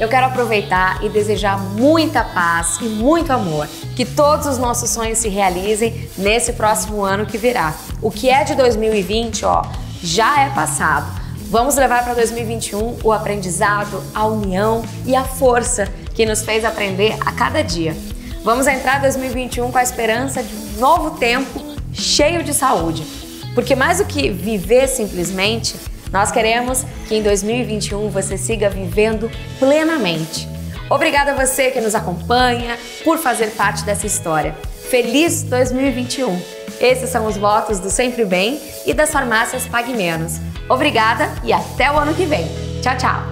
eu quero aproveitar e desejar muita paz e muito amor. Que todos os nossos sonhos se realizem nesse próximo ano que virá. O que é de 2020, ó, já é passado. Vamos levar para 2021 o aprendizado, a união e a força que nos fez aprender a cada dia. Vamos entrar 2021 com a esperança de um novo tempo cheio de saúde. Porque mais do que viver simplesmente, nós queremos que em 2021 você siga vivendo plenamente. Obrigada a você que nos acompanha por fazer parte dessa história. Feliz 2021! Esses são os votos do Sempre Bem e das farmácias Pague Menos. Obrigada e até o ano que vem. Tchau, tchau!